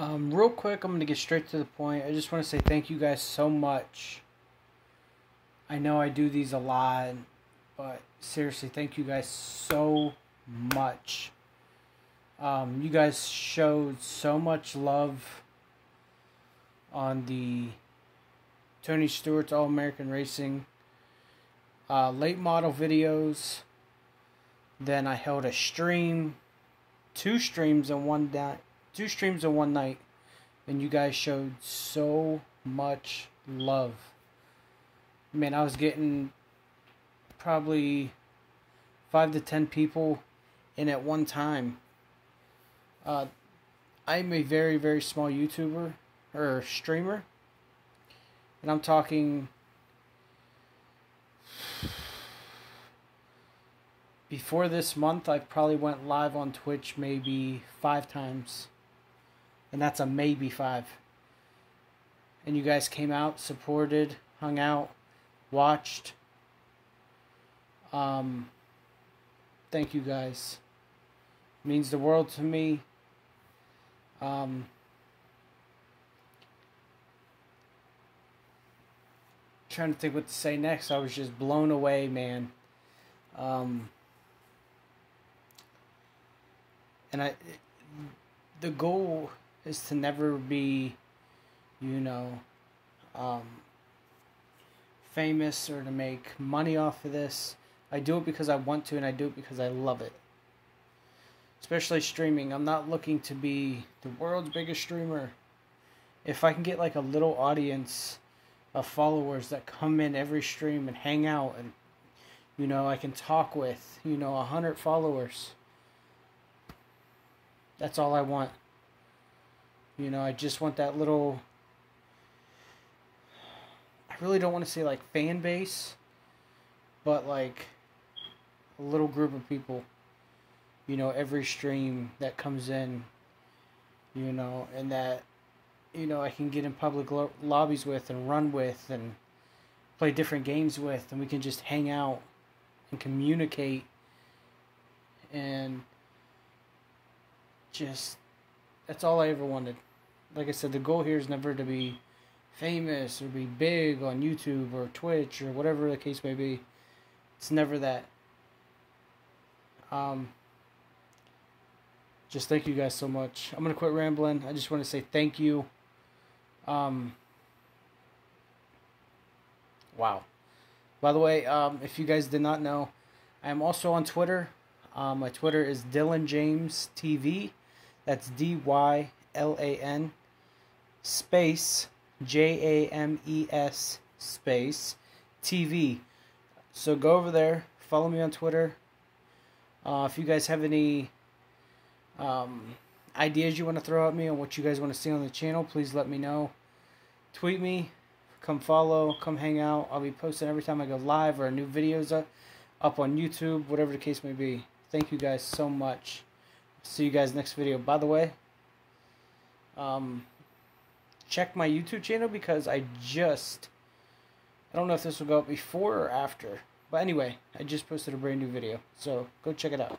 Um, real quick, I'm going to get straight to the point. I just want to say thank you guys so much. I know I do these a lot, but seriously, thank you guys so much. Um, you guys showed so much love on the Tony Stewart's All American Racing uh, late model videos. Then I held a stream, two streams in one night, two streams in one night, and you guys showed so much love. Man, I was getting probably five to ten people in at one time. Uh, I'm a very very small YouTuber or streamer, and I'm talking before this month, I probably went live on Twitch maybe five times. And that's a maybe five. And you guys came out, supported, hung out, watched. Um, thank you guys. It means the world to me. Um, trying to think what to say next. I was just blown away, man. Um, and I, the goal is to never be, you know, um, famous or to make money off of this. I do it because I want to, and I do it because I love it. Especially streaming. I'm not looking to be the world's biggest streamer. If I can get like a little audience of followers that come in every stream and hang out and you know I can talk with, you know, a hundred followers that's all I want. You know, I just want that little. I really don't want to say like fan base, but like a little group of people. You know, every stream that comes in, you know, and that, you know, I can get in public lo- lobbies with and run with and play different games with, and we can just hang out and communicate and just that's all I ever wanted. Like I said, the goal here is never to be famous or be big on YouTube or Twitch or whatever the case may be. It's never that. Um, just thank you guys so much. I'm gonna quit rambling. I just want to say thank you. Um, wow. By the way, um, if you guys did not know, I am also on Twitter. Um, my Twitter is Dylan James TV. That's D Y L A N space J A M E S space TV. So go over there, follow me on Twitter. Uh, if you guys have any um, ideas you want to throw at me on what you guys want to see on the channel, please let me know. Tweet me, come follow, come hang out. I'll be posting every time I go live or new videos up, up on YouTube, whatever the case may be. Thank you guys so much. See you guys next video. By the way, um, check my YouTube channel because I just, I don't know if this will go up before or after. But anyway, I just posted a brand new video. So go check it out.